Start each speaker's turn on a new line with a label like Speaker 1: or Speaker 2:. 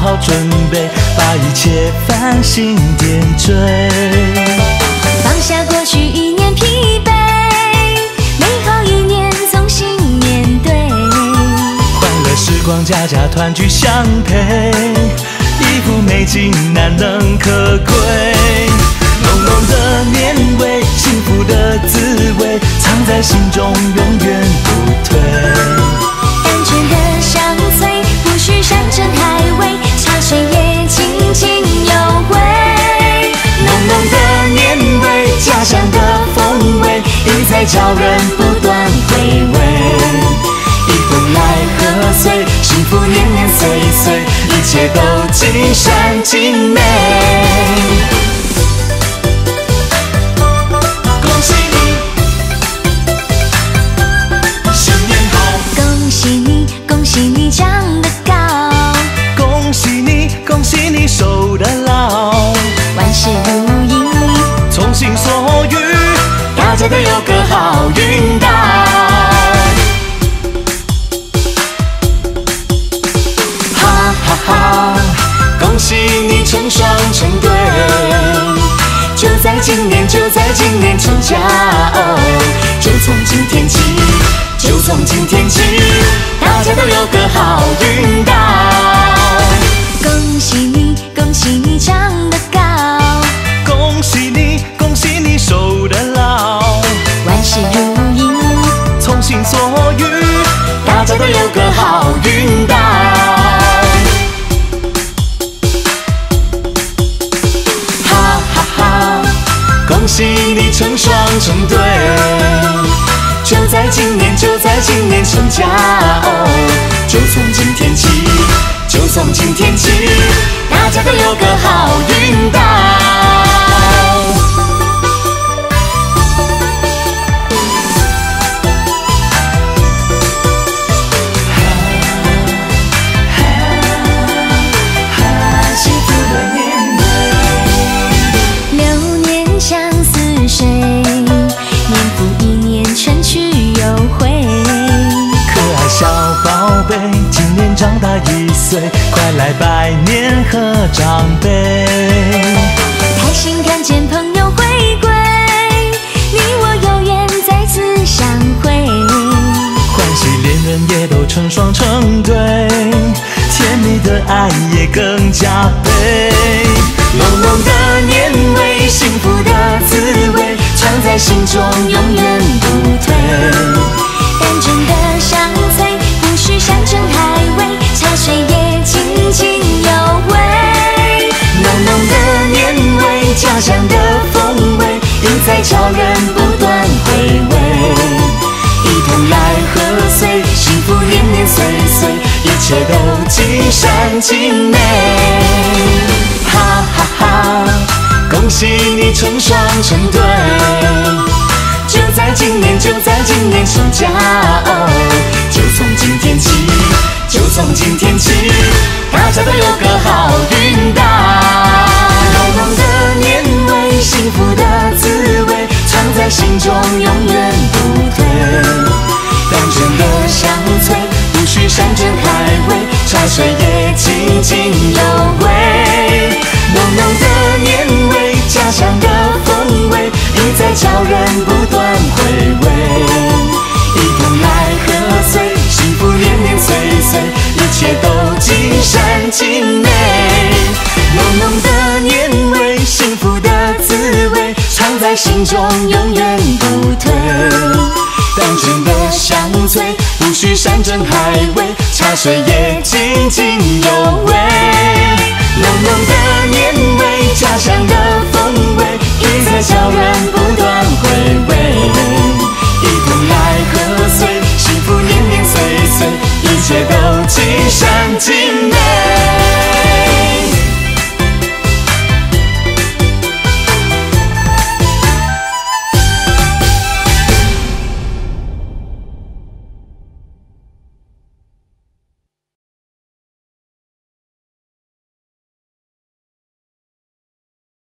Speaker 1: 好准备，把一切繁星点缀。
Speaker 2: 放下过去，一年疲惫，美好一年重新面对。
Speaker 1: 欢乐时光，家家团聚相陪，一幅美景难能可贵。浓浓的年味，幸福的滋味，藏在心中，永远不退。叫人不断回味。一风来贺岁，幸福年年岁岁，一切都尽善尽美。恭喜你，新年好！
Speaker 2: 恭喜你，恭喜你长得高，
Speaker 1: 恭喜你，恭喜你守得牢，
Speaker 2: 万事如意，
Speaker 1: 从心所欲，大家都有在今年，就在今年成家哦，就从今天起，就从今天起，大家都有个好运到。
Speaker 2: 恭喜你，恭喜你长得高，
Speaker 1: 恭喜你，恭喜你守得牢，
Speaker 2: 万事如意，
Speaker 1: 从心所欲，大家都有个好运到。喜你成双成对，就在今年，就在今年成家哦，就从今天起，就从今天起，大家都有个好运到。岁，快来拜年贺长辈。
Speaker 2: 开心看见朋友回归，你我有缘再次相会。
Speaker 1: 欢喜恋人也都成双成对，甜蜜的爱也更加倍。浓浓的年味，幸福的滋味，藏在心中爱和岁，幸福年年岁岁，一切都尽善尽美。哈哈哈！恭喜你成双成对，就在今年，就在今年成家哦，就从今天起，就从今天起，叫人不断回味。一同来贺岁，幸福年年岁岁，一切都尽善尽美。浓浓的年味，幸福的滋味，藏在心中永远不退。单纯的香脆，不需山珍海味，茶水也津津有味。浓浓的年味，家乡的风味，